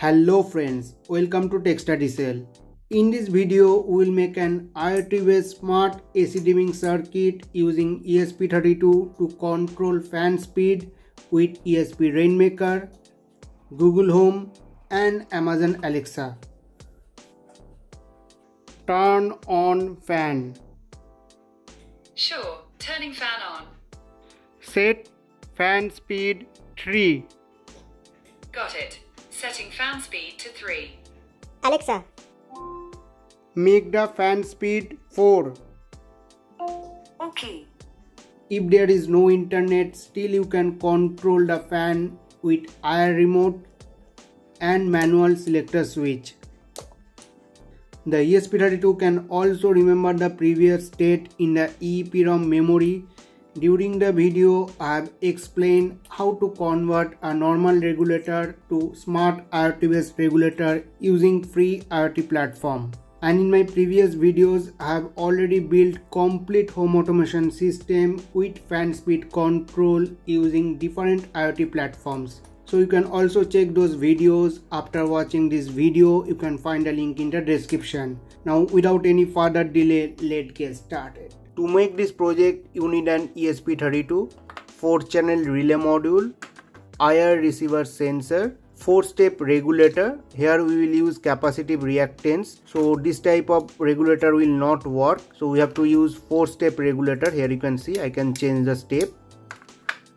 Hello friends, welcome to TechStudyCell. In this video, we will make an IoT-based smart AC dimming circuit using ESP32 to control fan speed with ESP Rainmaker, Google Home and Amazon Alexa. Turn on fan. Sure, turning fan on. Set fan speed 3. Got it. Setting fan speed to 3. Alexa, Make the fan speed 4. Okay. If there is no internet, still you can control the fan with IR remote and manual selector switch. The ESP32 can also remember the previous state in the EEPROM memory. During the video, I have explained how to convert a normal regulator to smart IoT based regulator using free IoT platform. And in my previous videos, I have already built complete home automation system with fan speed control using different IoT platforms. So you can also check those videos after watching this video. You can find a link in the description. Now without any further delay, let's get started. To make this project, you need an ESP32, 4 channel relay module, IR receiver sensor, 4 step regulator. Here we will use capacitive reactance. So this type of regulator will not work. So we have to use 4 step regulator. Here you can see I can change the step.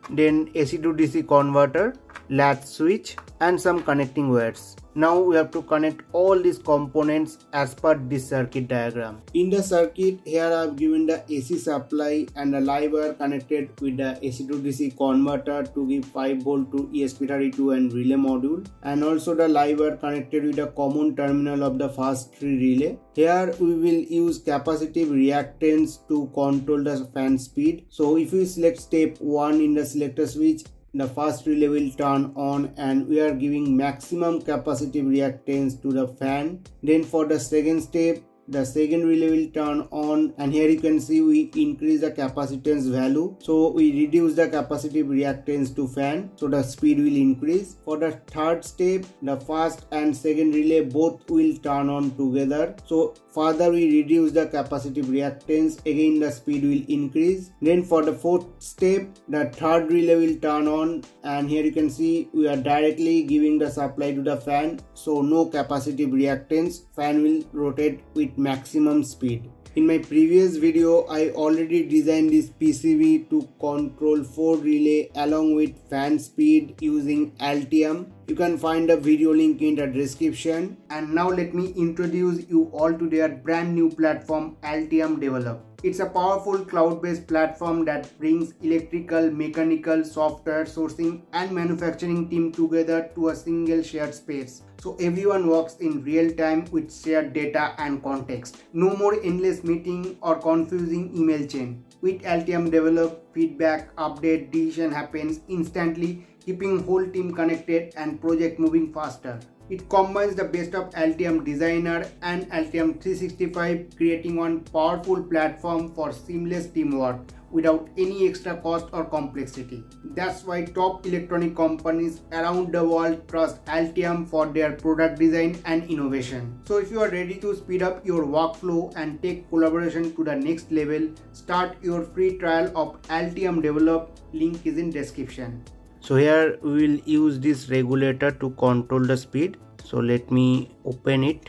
Then AC to DC converter, latch switch and some connecting wires. Now we have to connect all these components as per this circuit diagram. In the circuit here I have given the AC supply and the live wire connected with the AC to DC converter to give 5 volt to ESP32 and relay module and also the live wire connected with the common terminal of the fast relay. Here we will use capacitive reactance to control the fan speed. So if we select step 1 in the selector switch the first relay will turn on and we are giving maximum capacitive reactance to the fan. Then for the second step the second relay will turn on and here you can see we increase the capacitance value. So we reduce the capacitive reactance to fan so the speed will increase. For the third step the first and second relay both will turn on together. So further we reduce the capacitive reactance again the speed will increase then for the fourth step the third relay will turn on and here you can see we are directly giving the supply to the fan so no capacitive reactance fan will rotate with maximum speed. In my previous video, I already designed this PCB to control 4 relay along with fan speed using Altium. You can find the video link in the description. And now let me introduce you all to their brand new platform Altium Develop. It's a powerful cloud-based platform that brings electrical, mechanical, software, sourcing and manufacturing team together to a single shared space. So everyone works in real time with shared data and context. No more endless meeting or confusing email chain. With Altium develop, feedback, update, decision happens instantly, keeping whole team connected and project moving faster. It combines the best of Altium Designer and Altium 365 creating one powerful platform for seamless teamwork without any extra cost or complexity. That's why top electronic companies around the world trust Altium for their product design and innovation. So if you are ready to speed up your workflow and take collaboration to the next level, start your free trial of Altium Develop. Link is in description so here we will use this regulator to control the speed. So let me open it.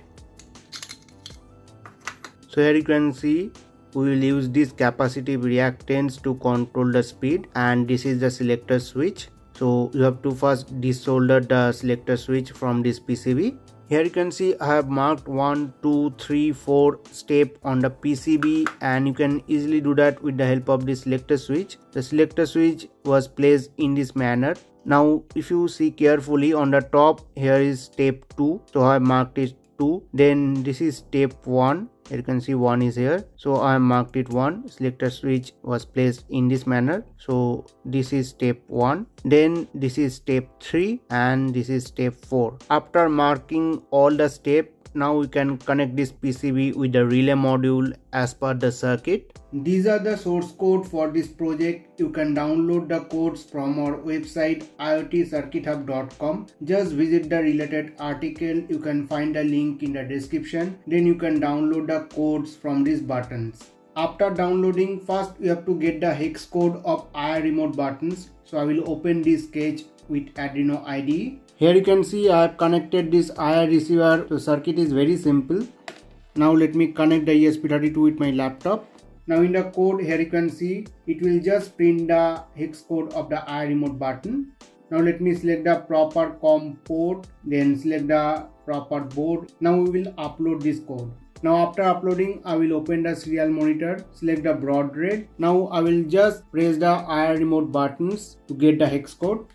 So here you can see we will use this capacitive reactance to control the speed and this is the selector switch. So you have to first desolder the selector switch from this PCB here you can see I have marked 1, 2, 3, 4 step on the PCB and you can easily do that with the help of this selector switch. The selector switch was placed in this manner. Now if you see carefully on the top here is step 2 so I have marked it 2 then this is step 1 you can see one is here. So i marked it one. Selector switch was placed in this manner. So this is step one. Then this is step three and this is step four. After marking all the step now we can connect this PCB with the relay module as per the circuit. These are the source code for this project. You can download the codes from our website iotcircuithub.com. Just visit the related article. You can find the link in the description. Then you can download the codes from these buttons. After downloading, first you have to get the hex code of IR remote buttons. So I will open this sketch with Arduino IDE. Here you can see I have connected this IR receiver. The circuit is very simple. Now let me connect the ESP32 with my laptop. Now in the code here you can see it will just print the hex code of the IR remote button. Now let me select the proper COM port then select the proper board. Now we will upload this code. Now after uploading, I will open the serial monitor, select the baud rate. Now I will just press the IR remote buttons to get the hex code.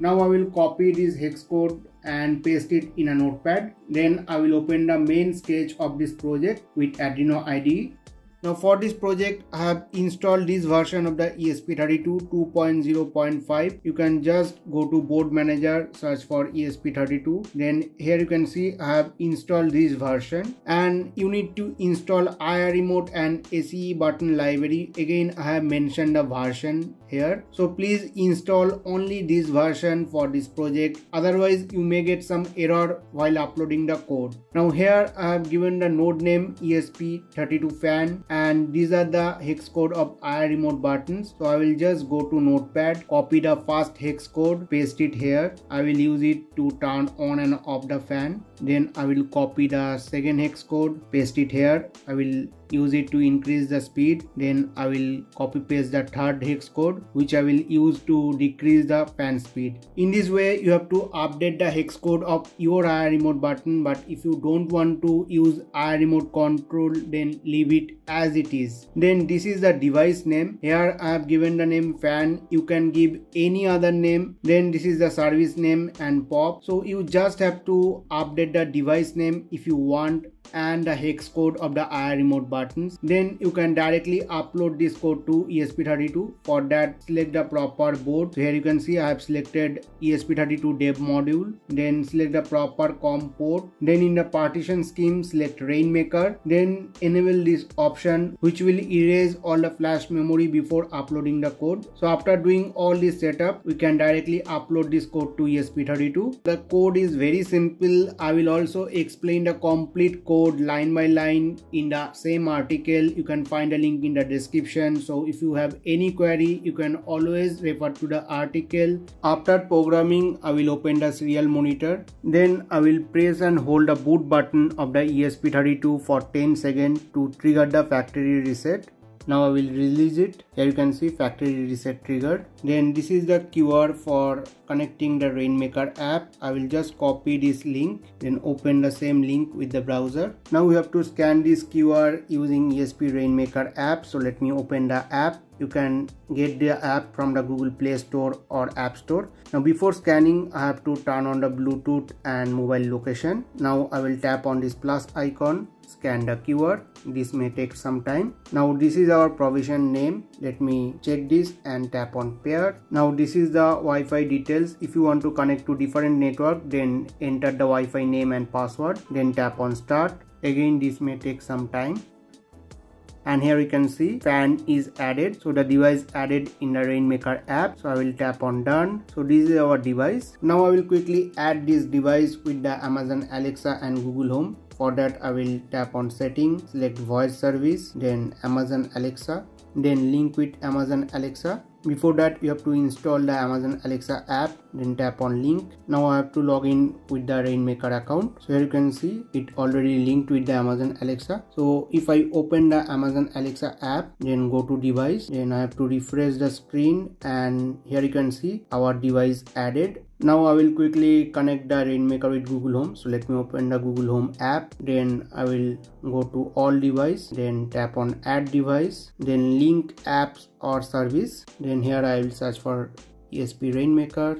Now I will copy this hex code and paste it in a notepad. Then I will open the main sketch of this project with Arduino IDE. Now for this project I have installed this version of the ESP32 2.0.5. You can just go to board manager search for ESP32 then here you can see I have installed this version. And you need to install IR remote and AceButton library. Again I have mentioned the version here. So please install only this version for this project. Otherwise you may get some error while uploading the code. Now here I have given the node name ESP32 fan and these are the hex code of IR remote buttons. So I will just go to notepad copy the first hex code paste it here. I will use it to turn on and off the fan. Then I will copy the second hex code paste it here. I will use it to increase the speed then I will copy paste the third hex code which I will use to decrease the fan speed. In this way you have to update the hex code of your IR remote button but if you don't want to use IR remote control then leave it as it is. Then this is the device name. Here I have given the name fan. You can give any other name. Then this is the service name and pop. So you just have to update the device name if you want and the hex code of the IR remote buttons. Then you can directly upload this code to ESP32. For that select the proper board. So here you can see I have selected ESP32 dev module. Then select the proper COM port. Then in the partition scheme select Rainmaker. Then enable this option which will erase all the flash memory before uploading the code. So after doing all this setup we can directly upload this code to ESP32. The code is very simple. I will also explain the complete code code line by line in the same article you can find a link in the description. So if you have any query you can always refer to the article. After programming i will open the serial monitor. Then i will press and hold the boot button of the esp32 for 10 seconds to trigger the factory reset now I will release it. Here you can see factory reset triggered then this is the QR for connecting the Rainmaker app. I will just copy this link then open the same link with the browser. Now we have to scan this QR using ESP Rainmaker app. So let me open the app. You can get the app from the google play store or app store. Now before scanning i have to turn on the bluetooth and mobile location. Now i will tap on this plus icon scan the keyword. This may take some time. Now this is our provision name. Let me check this and tap on pair. Now this is the wi-fi details. If you want to connect to different network then enter the wi-fi name and password then tap on start. Again this may take some time. And here you can see fan is added. So the device added in the rainmaker app. So i will tap on done. So this is our device. Now i will quickly add this device with the amazon alexa and google home for that i will tap on settings select voice service then amazon alexa then link with amazon alexa. Before that you have to install the amazon alexa app then tap on link. Now i have to log in with the rainmaker account. So here you can see it already linked with the amazon alexa. So if i open the amazon alexa app then go to device then i have to refresh the screen and here you can see our device added now i will quickly connect the rainmaker with google home. So let me open the google home app. Then i will go to all device then tap on add device then link apps or service. Then here i will search for esp rainmaker.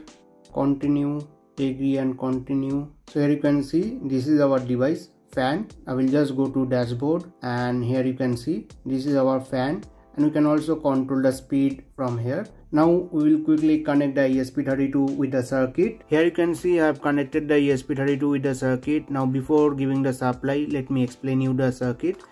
Continue agree and continue. So here you can see this is our device fan. I will just go to dashboard and here you can see this is our fan. And we can also control the speed from here now we will quickly connect the ESP32 with the circuit. Here you can see I have connected the ESP32 with the circuit. Now before giving the supply let me explain you the circuit.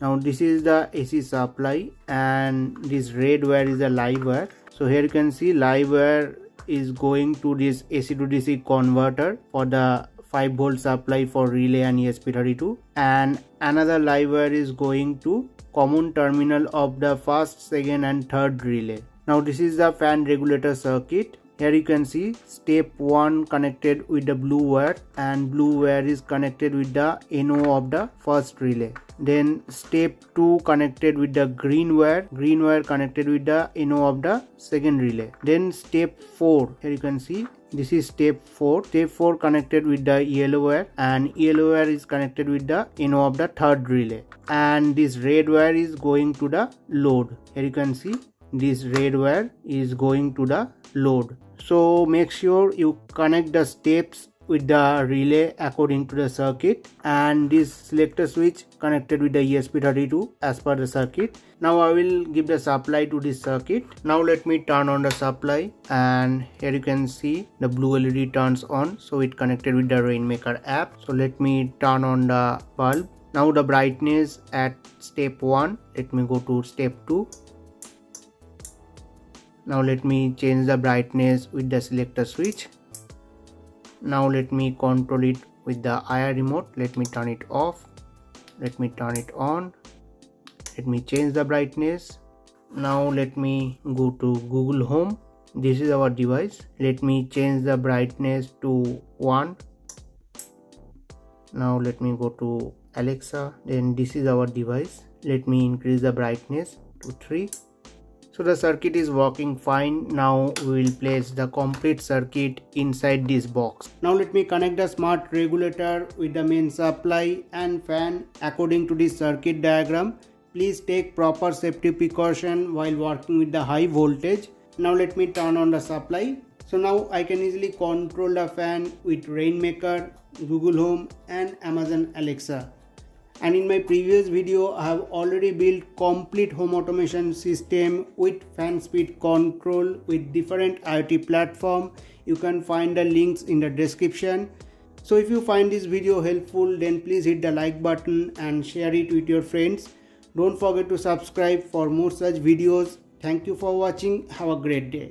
Now this is the AC supply and this red wire is the live wire. So here you can see live wire is going to this AC to DC converter for the 5 volt supply for relay and ESP32 and another live wire is going to common terminal of the first second and third relay now this is the fan regulator circuit. Here you can see step 1 connected with the blue wire and blue wire is connected with the NO of the first relay. Then step 2 connected with the green wire green wire connected with the NO of the second relay. Then step 4 here you can see this is step 4 step 4 connected with the yellow wire and yellow wire is connected with the NO of the third relay. And this red wire is going to the load. Here you can see this red wire is going to the load so make sure you connect the steps with the relay according to the circuit and this selector switch connected with the ESP32 as per the circuit. Now I will give the supply to this circuit. Now let me turn on the supply and here you can see the blue LED turns on so it connected with the Rainmaker app. So let me turn on the bulb. Now the brightness at step 1 let me go to step 2 now let me change the brightness with the selector switch. Now let me control it with the IR remote. Let me turn it off. Let me turn it on. Let me change the brightness. Now let me go to Google Home. This is our device. Let me change the brightness to 1 now let me go to Alexa. Then this is our device. Let me increase the brightness to 3 so the circuit is working fine. Now we will place the complete circuit inside this box. Now let me connect the smart regulator with the main supply and fan. According to this circuit diagram please take proper safety precaution while working with the high voltage. Now let me turn on the supply. So now i can easily control the fan with rainmaker google home and amazon alexa and in my previous video I have already built complete home automation system with fan speed control with different IoT platform. You can find the links in the description. So if you find this video helpful then please hit the like button and share it with your friends. Don't forget to subscribe for more such videos. Thank you for watching. Have a great day